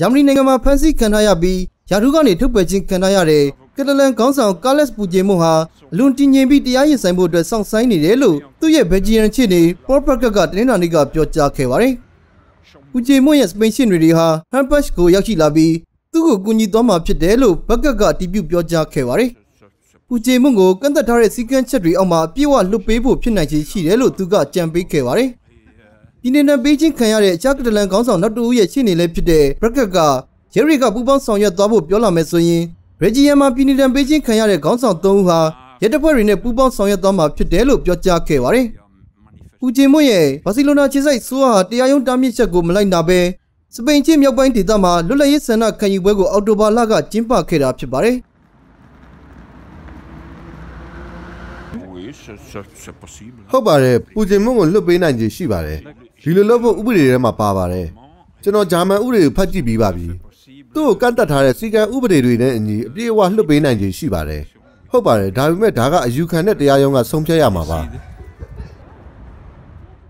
ဂျာမနီနိုင်ငံမှာဖမ်းဆီးခံထားရပြီးယာထူးကနေထုတ်ပယ်ခြင်းခံထားရတဲ့ကတလန်ခေါင်းဆောင်ကာလက်စ်ပူဂျေမွန်ဟာအလွန်တည်ငြိမ်ပြီးတရားရင်ဆိုင်ဖို့အတွက်စောင့်ဆိုင်းနေတယ်လို့သူ့ရဲ့ဘယ်ဂျီယန်ချစ်နေပေါ်ပကတ်ကတင်းနာနီကပြောကြားခဲ့ပါတယ်။ပူဂျေမွန်ရဲ့စပိန်ရှင်တွေဟာဟမ်ပတ်ကိုရောက်ရှိလာပြီးသူ့ကိုကူညီသွားမှာဖြစ်တယ်လို့ဘက်ကတ်ကအတည်ပြုပြောကြားခဲ့ပါတယ်။ပူဂျေမွန်ကိုကန့်သက်ထားတဲ့စီကန်းချက်တွေအောက်မှာအပြည့်အဝလွတ်ပေးဖို့ဖြစ်နိုင်ခြေရှိတယ်လို့သူကကြံပေးခဲ့ပါတယ်။ ဒီနေ့နဲ့ဘေးချင်းခံရတဲ့အခြားကတလန်ခေါင်းဆောင်နောက်တူရဲ့ရှင်းနေလဲဖြစ်တဲ့ဘက်ကတ်ကရဲရီကပူပေါင်းဆောင်ရွက်သွားဖို့ပြောလာမယ်ဆိုရင်ရဂျီယမ်မှာပြည်နယ်တံပေးချင်းခံရတဲ့ခေါင်းဆောင်၃ဦးဟာရဲတပ်ဖွဲ့တွေနဲ့ပူးပေါင်းဆောင်ရွက်သွားမှာဖြစ်တယ်လို့ပြောကြားခဲ့ပါတယ်။ဦးဂျင်မွန်ရဲ့ဘာစီလိုနာခြေစိုက်ဆိုးဟာတရားရုံးတားမြစ်ချက်ကိုမလိုက်နာဘဲစပိန်ချင်းမြောက်ပိုင်းဒေသမှာလွတ်လပ်ရေးဆန္ဒခံယူပွဲကိုအော်တိုဘာလကကျင်းပခဲ့တာဖြစ်ပါတယ် Oui, c'est- c'est c'est possible. ဟုတ်ပါတယ်ပူဂျင်မွန်ကိုလွတ်ပေးနိုင်ခြေရှိပါတယ် ဒီလိုလုပ်ဖို့ဥပဒေထဲမှာပါပါတယ်ကျွန်တော်ဂျာမန်ဥပဒေကိုဖတ်ကြည့်ပြီးပါပြီသူ့ကိုကန့်တက်ထားတဲ့စီကံဥပဒေတွေနဲ့အညီအပြည့်အဝလွတ်ပေးနိုင်ခြေရှိပါတယ်ဟုတ်ပါတယ်ဒါပေမဲ့ဒါကအယူခံတဲ့တရားရုံးကဆုံးဖြတ်ရမှာပါ။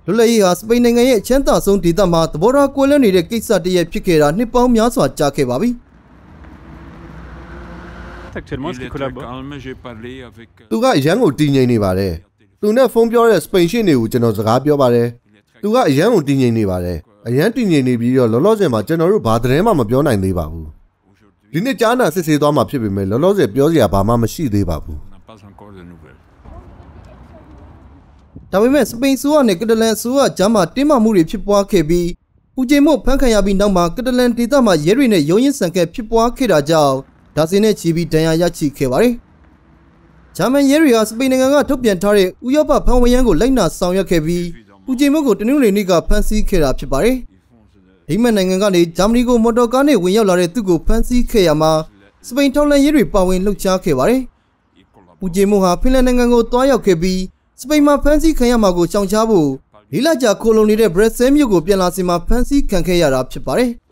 လွတ်လပ်ရေးဟာစပိန်နိုင်ငံရဲ့အချမ်းသာဆုံးဒေသမှာသဘောထားကွဲလွဲနေတဲ့ကိစ္စတစ်ရပ်ဖြစ်ခဲ့တာနှစ်ပေါင်းများစွာကြာခဲ့ပါပြီ Actuellement, est-ce Il qu'il est très collabore calme, j'ai parlé avec... euh, သူကအရန်ကိုတည်ငြိမ်နေပါတယ်သူနဲ့ဖုန်းပြောတဲ့စပိန်ရှင်းတွေကိုကျွန်တော်စကားပြောပါတယ် သူကအရန်ကိုတည်ငြိမ်နေပါတယ်အရန်တည်ငြိမ်နေပြီးတော့လောလောဆယ်မှာကျွန်တော်တို့ဘာသတင်းမှမပြောနိုင်သေးပါဘူးဒီနေ့ကြားနာစစ်ဆေးသွားမှာဖြစ်ပေမဲ့လောလောဆယ်ပြောစရာဘာမှမရှိသေးပါဘူး On n'a pas encore de nouvelles. ။ဒါပေမဲ့စပိန်ဆိုးရနဲ့ကတလန်ဆိုးရဂျာမာတင်းမာမှုတွေဖြစ်ပွားခဲ့ပြီးဦးဂျင်မို့ဖမ်းခံရပြီးနောက်မှာကတလန်ဒေသမှာရဲတွေနဲ့ရုံးရင်ဆန်ကဲဖြစ်ပွားခဲ့တာကြောင့်ဒါစင်နဲ့ချီပြီးဒဏ်ရာရရှိခဲ့ပါတယ်။ဂျာမန်ရဲတွေဟာစပိန်နိုင်ငံကထုတ်ပြန်ထားတဲ့ဥရောပဖမ်းဝရမ်းကိုလိုက်နာဆောင်ရွက်ခဲ့ပြီး ဦးဂျင်မို့ကိုတနင်္ဂနွေနေ့ကဖမ်းဆီးခဲ့တာဖြစ်ပါတယ်။ဒိမန်နိုင်ငံကနေဂျာမနီကိုမော်တော်ကားနဲ့ဝင်ရောက်လာတဲ့သူကိုဖမ်းဆီးခဲ့ရမှာစပိန်ထောက်လှမ်းရေးတွေပါဝင်လှုပ်ရှားခဲ့ပါတယ်။ဦးဂျေမိုဟာဖင်လန်နိုင်ငံကိုတွားရောက်ခဲ့ပြီးစပိန်မှာဖမ်းဆီးခံရမှာကိုရှောင်ရှားဖို့လေးလကြာခိုလုံနေတဲ့ဘရက်ဆဲမြို့ကိုပြန်လာစီမှာဖမ်းဆီးခံခဲ့ရတာဖြစ်ပါတယ်။